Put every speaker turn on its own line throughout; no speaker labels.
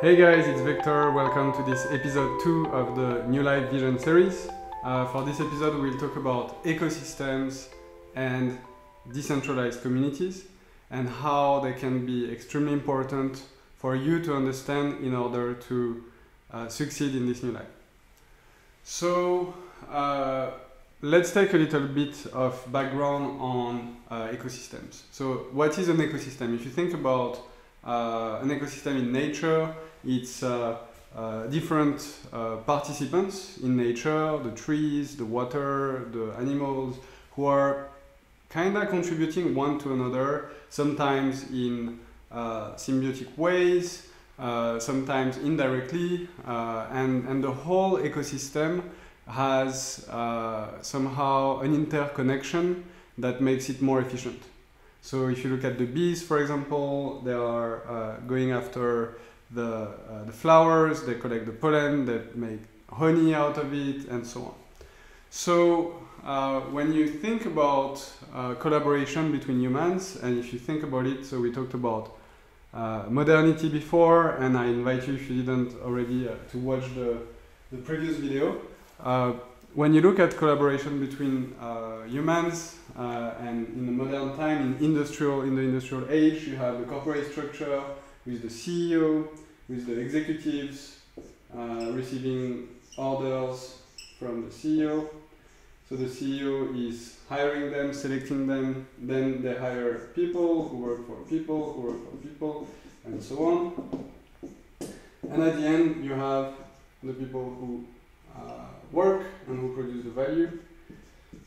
Hey guys, it's Victor. Welcome to this episode 2 of the New Life Vision series. Uh, for this episode, we'll talk about ecosystems and decentralized communities and how they can be extremely important for you to understand in order to uh, succeed in this new life. So, uh, let's take a little bit of background on uh, ecosystems. So, what is an ecosystem? If you think about an ecosystem in nature, it's uh, uh, different uh, participants in nature, the trees, the water, the animals, who are kind of contributing one to another, sometimes in uh, symbiotic ways, uh, sometimes indirectly, uh, and, and the whole ecosystem has uh, somehow an interconnection that makes it more efficient. So if you look at the bees, for example, they are uh, going after the, uh, the flowers, they collect the pollen, they make honey out of it, and so on. So uh, when you think about uh, collaboration between humans, and if you think about it, so we talked about uh, modernity before, and I invite you, if you didn't already, uh, to watch the, the previous video. Uh, when you look at collaboration between uh, humans and in the modern time, in industrial, in the industrial age, you have the corporate structure with the CEO, with the executives receiving orders from the CEO. So the CEO is hiring them, selecting them, then they hire people who work for people, who work for people, and so on. And at the end, you have the people who uh, work and who produce the value.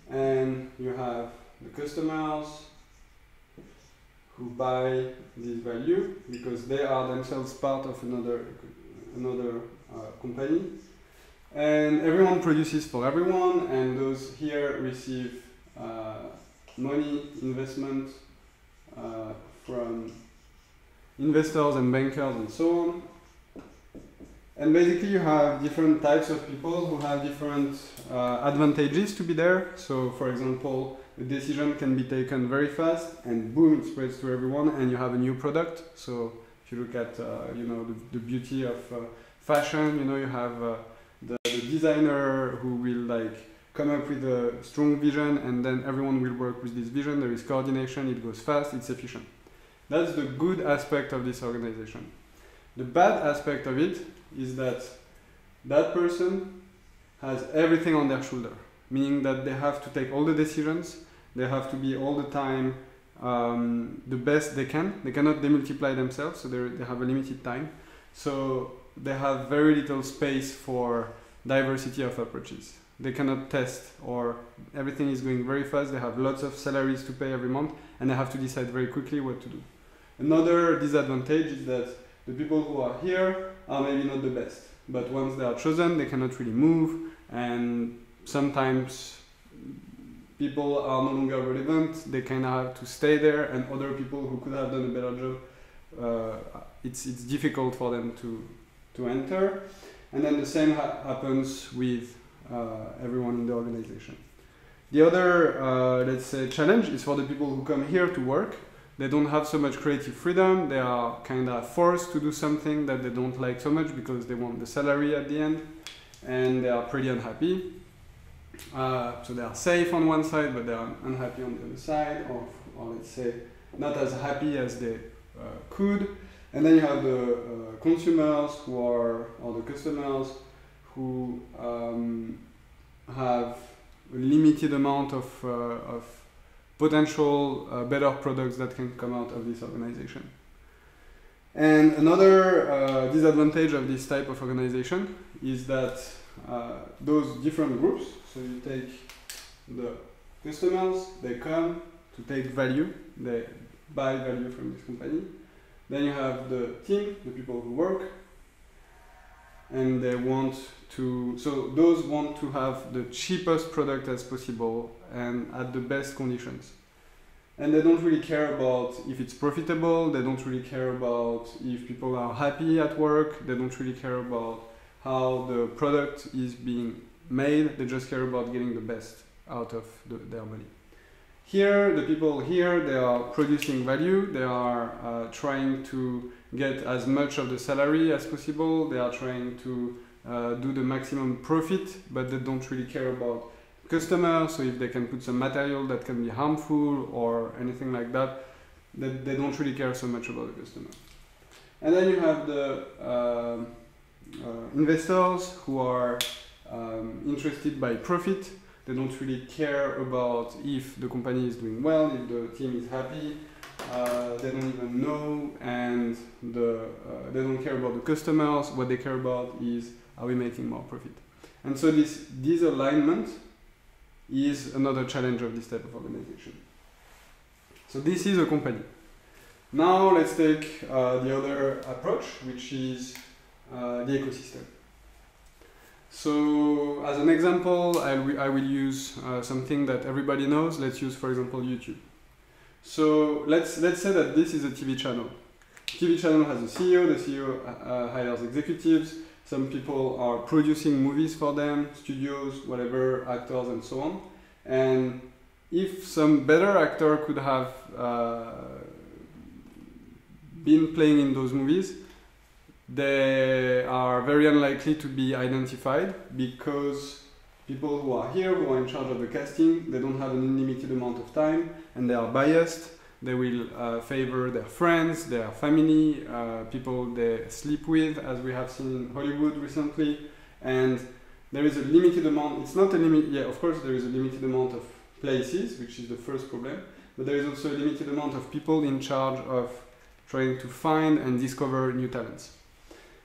And you have the customers who buy this value because they are themselves part of another another uh, company and everyone produces for everyone and those here receive uh, money investment uh, from investors and bankers and so on and basically you have different types of people who have different uh, advantages to be there. So for example a decision can be taken very fast and boom it spreads to everyone and you have a new product. So if you look at uh, you know the, the beauty of uh, fashion you know you have uh, the, the, designer who will like come up with a strong vision and then everyone will work with this vision. There is coordination it goes fast it's efficient. That's the good aspect of this organization. The bad aspect of it is that that person has everything on their shoulder meaning that they have to take all the decisions they have to be all the time um, the best they can. They cannot demultiply themselves, so they have a limited time. So they have very little space for diversity of approaches. They cannot test, or everything is going very fast. They have lots of salaries to pay every month, and they have to decide very quickly what to do. Another disadvantage is that the people who are here are maybe not the best, but once they are chosen, they cannot really move, and sometimes people are no longer relevant. They kind of have to stay there, and other people who could have done a better job, uh, it's it's difficult for them to to enter. And then the same ha happens with uh, everyone in the organization. The other, uh, let's say, challenge is for the people who come here to work. They don't have so much creative freedom. They are kind of forced to do something that they don't like so much because they want the salary at the end, and they are pretty unhappy. Uh, so they are safe on one side, but they are unhappy on the other side, or, or let's say not as happy as they uh, could. And then you have the uh, consumers who are, or the customers who um, have a limited amount of, uh, of potential uh, better products that can come out of this organization. And another uh, disadvantage of this type of organization is that uh, those different groups, so you take the customers, they come to take value, they buy value from this company. Then you have the team, the people who work, and they want to, so those want to have the cheapest product as possible and at the best conditions. And they don't really care about if it's profitable, they don't really care about if people are happy at work, they don't really care about how the product is being made, they just care about getting the best out of the, their money. here, the people here, they are producing value. They are uh, trying to get as much of the salary as possible. They are trying to uh, do the maximum profit, but they don't really care about customers. So if they can put some material that can be harmful or anything like that, they, they don't really care so much about the customer. And then you have the uh, uh, investors who are um, interested by profit. They don't really care about if the company is doing well, if the team is happy. Uh, they don't even know, and the, uh, they don't care about the customers. What they care about is are we making more profit? And so this disalignment is another challenge of this type of organization. So this is a company. Now let's take uh, the other approach, which is uh, the ecosystem. So as an example, I, I will use uh, something that everybody knows. Let's use, for example, YouTube. So let's, let's say that this is a TV channel. TV channel has a CEO, the CEO uh, hires executives, some people are producing movies for them, studios, whatever, actors, and so on. And if some better actor could have uh, been playing in those movies, they are very unlikely to be identified because people who are here, who are in charge of the casting, they don't have an unlimited amount of time and they are biased they will uh, favor their friends, their family, uh, people they sleep with, as we have seen in Hollywood recently. And there is a limited amount, it's not a limit, yeah, of course, there is a limited amount of places, which is the first problem, but there is also a limited amount of people in charge of trying to find and discover new talents.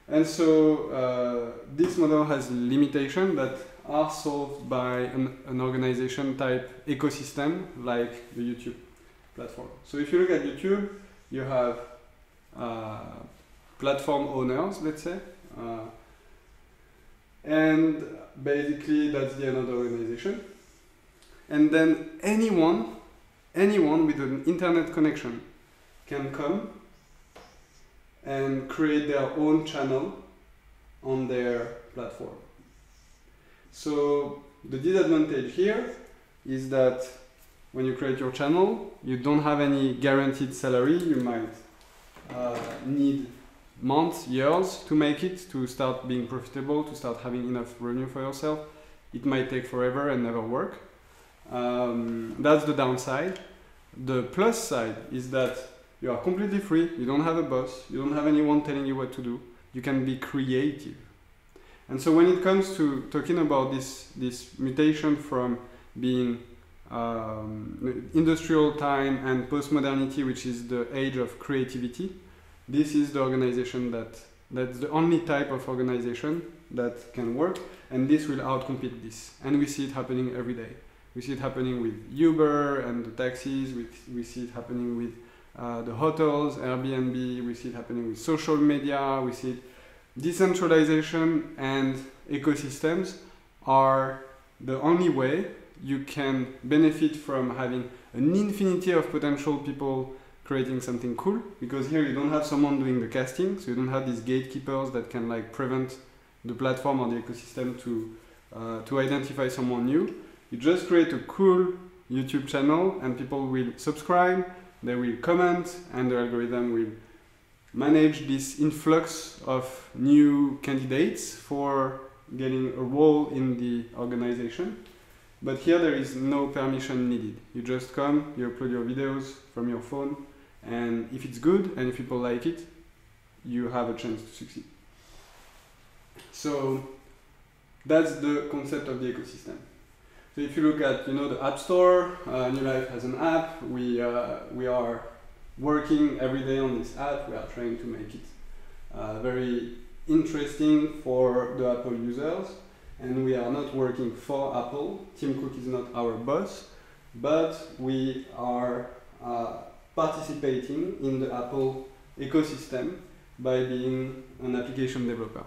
And so uh, this model has limitations that are solved by an, an organization type ecosystem like the YouTube platform. So if you look at YouTube, you have uh, platform owners, let's say, uh, and basically that's the another organization. And then anyone, anyone with an internet connection can come and create their own channel on their platform. So the disadvantage here is that when you create your channel, you don't have any guaranteed salary. You might uh, need months, years to make it, to start being profitable, to start having enough revenue for yourself. It might take forever and never work. Um, that's the downside. The plus side is that you are completely free, you don't have a boss, you don't have anyone telling you what to do, you can be creative. And so when it comes to talking about this, this mutation from being um, industrial time and postmodernity, which is the age of creativity. This is the organization that that's the only type of organization that can work, and this will outcompete this. And we see it happening every day. We see it happening with Uber and the taxis. We, we see it happening with uh, the hotels, Airbnb. We see it happening with social media. We see it. Decentralization and ecosystems are the only way you can benefit from having an infinity of potential people creating something cool because here you don't have someone doing the casting so you don't have these gatekeepers that can like prevent the platform or the ecosystem to uh, to identify someone new. You just create a cool youtube channel and people will subscribe they will comment and the algorithm will manage this influx of new candidates for getting a role in the organization but here there is no permission needed. You just come, you upload your videos from your phone, and if it's good and if people like it, you have a chance to succeed. So that's the concept of the ecosystem. So if you look at you know the App Store, uh, New Life has an app. We uh, we are working every day on this app. We are trying to make it uh, very interesting for the Apple users and we are not working for Apple. Tim Cook is not our boss, but we are uh, participating in the Apple ecosystem by being an application developer.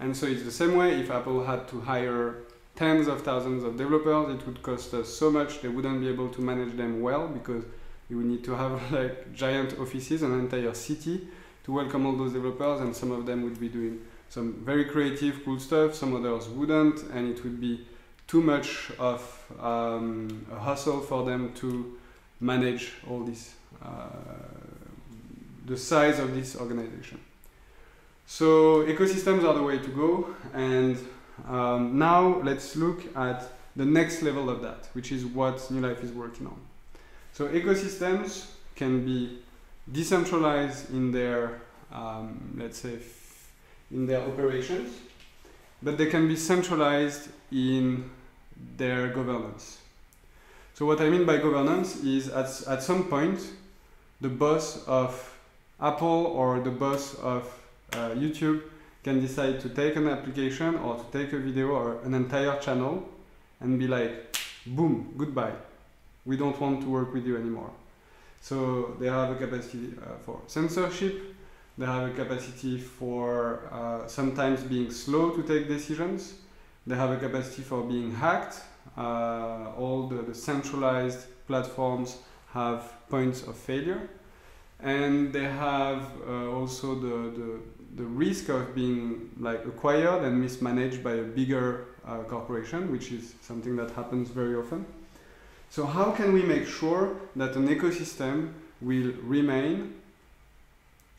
And so it's the same way if Apple had to hire tens of thousands of developers, it would cost us so much they wouldn't be able to manage them well because you would need to have like giant offices, an entire city to welcome all those developers, and some of them would be doing some very creative, cool stuff. Some others wouldn't, and it would be too much of um, a hustle for them to manage all this, uh, the size of this organization. So ecosystems are the way to go, and um, now let's look at the next level of that, which is what New Life is working on. So ecosystems can be decentralized in their, um, let's say, in their operations, but they can be centralized in their governance. So what I mean by governance is at, at some point, the boss of Apple or the boss of uh, YouTube can decide to take an application or to take a video or an entire channel and be like, boom, goodbye. We don't want to work with you anymore. So they have a capacity uh, for censorship, they have a capacity for uh, sometimes being slow to take decisions, they have a capacity for being hacked. Uh, all the, the centralized platforms have points of failure and they have uh, also the, the, the risk of being like acquired and mismanaged by a bigger uh, corporation, which is something that happens very often. So how can we make sure that an ecosystem will remain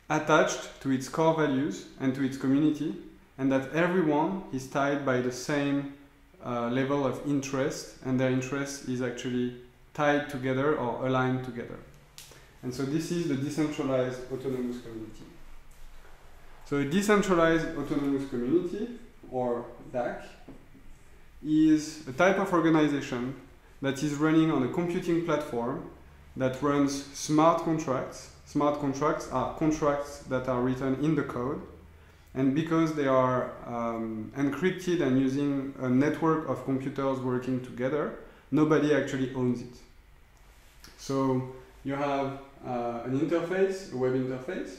attached to its core values and to its community and that everyone is tied by the same uh, level of interest and their interest is actually tied together or aligned together. And so this is the decentralized autonomous community. So a decentralized autonomous community, or DAC, is a type of organization that is running on a computing platform that runs smart contracts. Smart contracts are contracts that are written in the code. And because they are um, encrypted and using a network of computers working together, nobody actually owns it. So you have uh, an interface, a web interface,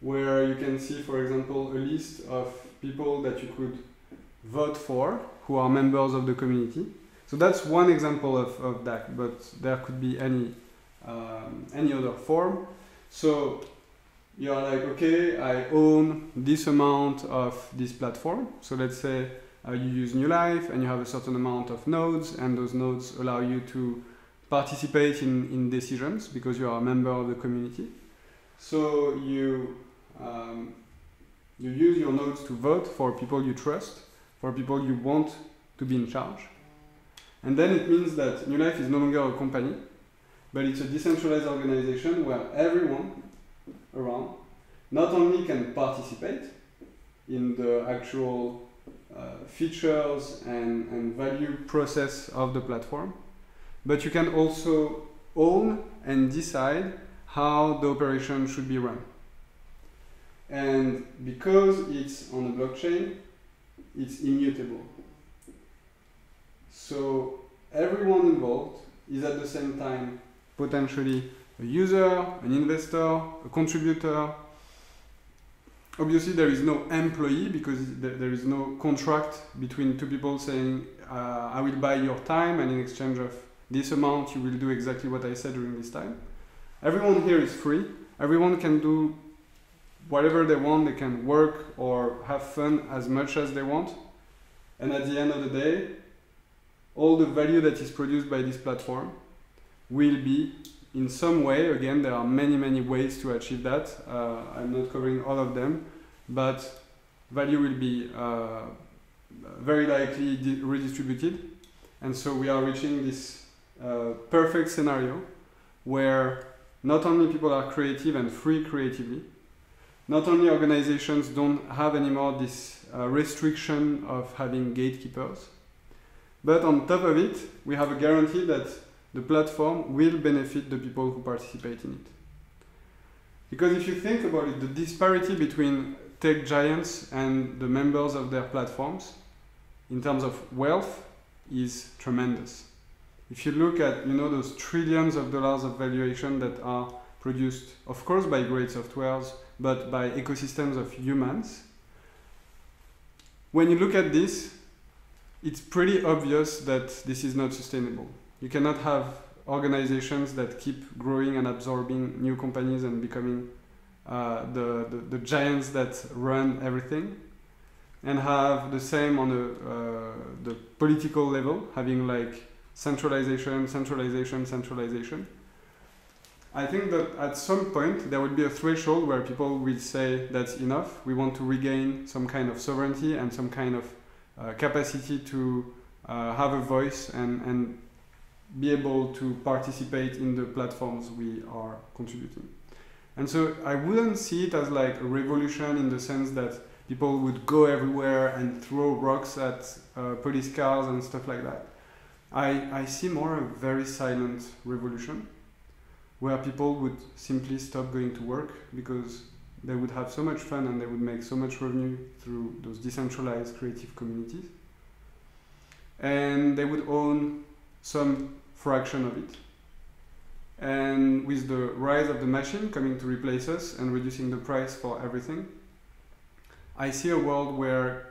where you can see, for example, a list of people that you could vote for who are members of the community. So that's one example of, of DAC, but there could be any, um, any other form. So you are like, okay, I own this amount of this platform. So let's say uh, you use New Life and you have a certain amount of nodes, and those nodes allow you to participate in, in decisions because you are a member of the community. So you, um, you use your nodes to vote for people you trust, for people you want to be in charge. And then it means that New Life is no longer a company, but it's a decentralized organization where everyone around not only can participate in the actual uh, features and, and value process of the platform, but you can also own and decide how the operation should be run. And because it's on a blockchain, it's immutable. So everyone involved is at the same time potentially a user, an investor, a contributor. Obviously, there is no employee because there is no contract between two people saying, uh, I will buy your time, and in exchange of this amount, you will do exactly what I said during this time. Everyone here is free. Everyone can do whatever they want. They can work or have fun as much as they want. And at the end of the day, all the value that is produced by this platform will be in some way, again, there are many, many ways to achieve that. Uh, I'm not covering all of them, but value will be uh, very likely redistributed. And so we are reaching this uh, perfect scenario where not only people are creative and free creatively, not only organizations don't have anymore this uh, restriction of having gatekeepers, but on top of it, we have a guarantee that the platform will benefit the people who participate in it. Because if you think about it, the disparity between tech giants and the members of their platforms in terms of wealth is tremendous. If you look at you know those trillions of dollars of valuation that are produced, of course, by great softwares, but by ecosystems of humans, when you look at this, it's pretty obvious that this is not sustainable. You cannot have organizations that keep growing and absorbing new companies and becoming uh, the, the, the giants that run everything. and have the same on the, uh, the political level, having like centralization, centralization, centralization. I think that at some point there will be a threshold where people will say that's enough. We want to regain some kind of sovereignty and some kind of capacity to uh, have a voice and, and be able to participate in the platforms we are contributing. And so I wouldn't see it as like a revolution in the sense that people would go everywhere and throw rocks at uh, police cars and stuff like that. I, I see more a very silent revolution where people would simply stop going to work because they would have so much fun and they would make so much revenue through those decentralized creative communities. And they would own some fraction of it. And with the rise of the machine coming to replace us and reducing the price for everything, I see a world where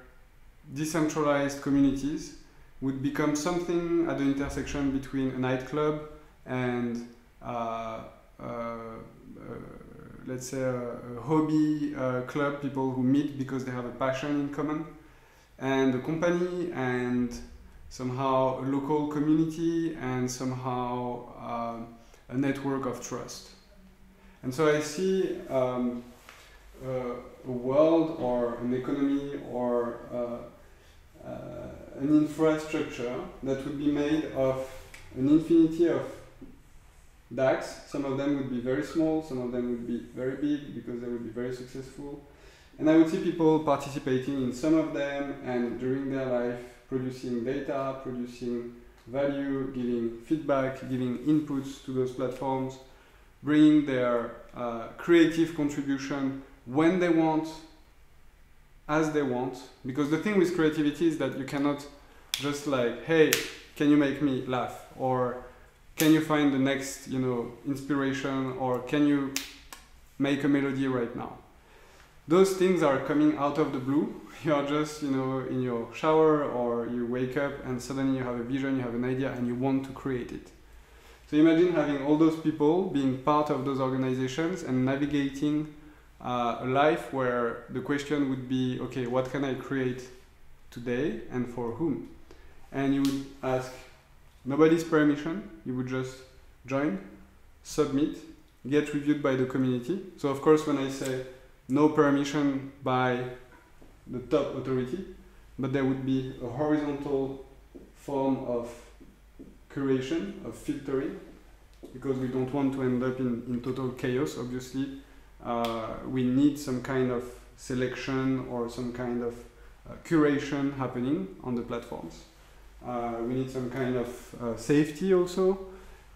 decentralized communities would become something at the intersection between a nightclub and uh, uh, uh, let's say a, a hobby uh, club, people who meet because they have a passion in common, and a company and somehow a local community and somehow uh, a network of trust. And so I see um, uh, a world or an economy or uh, uh, an infrastructure that would be made of an infinity of DACs. Some of them would be very small, some of them would be very big because they would be very successful. And I would see people participating in some of them and during their life producing data, producing value, giving feedback, giving inputs to those platforms, bringing their uh, creative contribution when they want, as they want. Because the thing with creativity is that you cannot just like, hey, can you make me laugh? Or can you find the next, you know, inspiration? Or can you make a melody right now? Those things are coming out of the blue. You're just, you know, in your shower or you wake up and suddenly you have a vision, you have an idea and you want to create it. So imagine having all those people being part of those organizations and navigating uh, a life where the question would be, okay, what can I create today and for whom? And you would ask nobody's permission, you would just join, submit, get reviewed by the community. So of course when I say no permission by the top authority, but there would be a horizontal form of curation, of filtering, because we don't want to end up in, in total chaos, obviously uh, we need some kind of selection or some kind of uh, curation happening on the platforms. Uh, we need some kind of uh, safety also,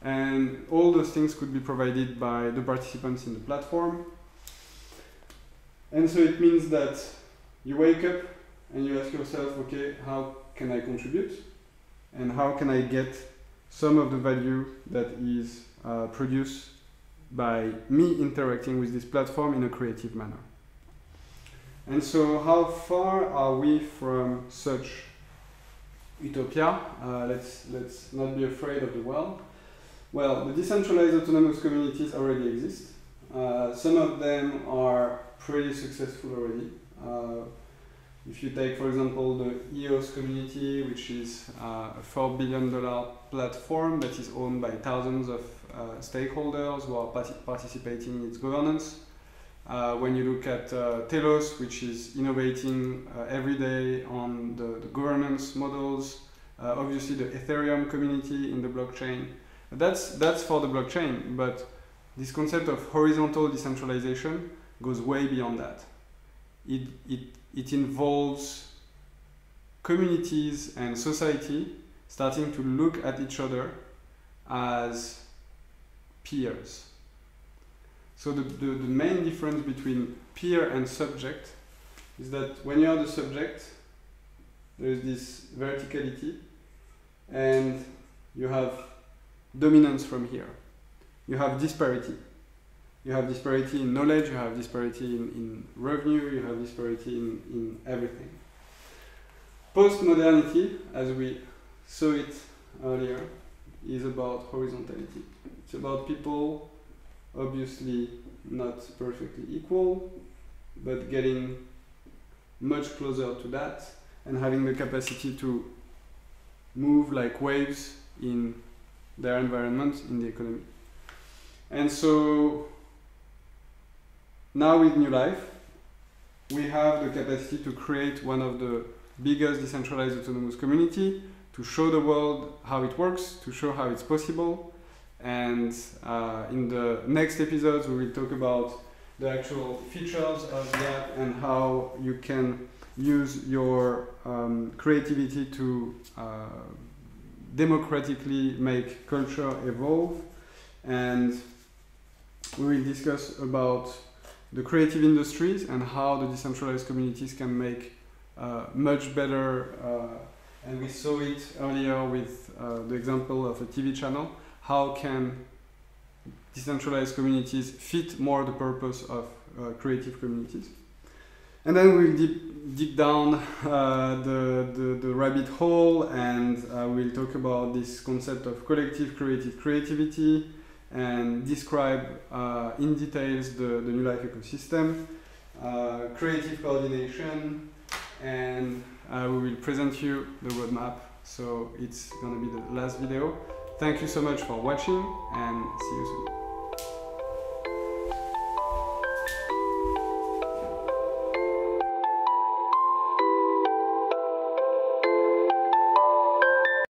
and all those things could be provided by the participants in the platform. And so it means that you wake up and you ask yourself, okay, how can I contribute? And how can I get some of the value that is uh, produced by me interacting with this platform in a creative manner. And so how far are we from such utopia? Uh, let's, let's not be afraid of the world. Well, the decentralized autonomous communities already exist. Uh, some of them are pretty successful already. Uh, if you take, for example, the EOS community, which is uh, a $4 billion platform that is owned by thousands of uh, stakeholders who are participating in its governance. Uh, when you look at uh, Telos, which is innovating every day on the, the governance models, obviously the Ethereum community in the blockchain. That's, that's for the blockchain, but this concept of horizontal decentralization goes way beyond that. It, it, it involves communities and society starting to look at each other as peers. So the, the, the main difference between peer and subject is that when you are the subject, there is this verticality and you have dominance from here. You have disparity. You have disparity in knowledge, you have disparity in, in revenue, you have disparity in, in everything. Post-modernity, as we saw it earlier, is about horizontality. It's about people obviously not perfectly equal, but getting much closer to that and having the capacity to move like waves in their environment in the economy. And so now with New Life, we have the capacity to create one of the biggest decentralized autonomous community, to show the world how it works, to show how it's possible. And uh, in the next episodes, we will talk about the actual features of the app and how you can use your um, creativity to uh, democratically make culture evolve. And we will discuss about the creative industries and how the decentralized communities can make uh, much better. Uh, and we saw it earlier with uh, the example of a TV channel. How can decentralized communities fit more the purpose of uh, creative communities? And then we'll dig down uh, the, the, the, rabbit hole and uh, we'll talk about this concept of collective creative creativity and describe uh, in details the, the New Life ecosystem, uh, creative coordination, and uh, we will present you the roadmap. So it's gonna be the last video. Thank you so much for watching and see you soon.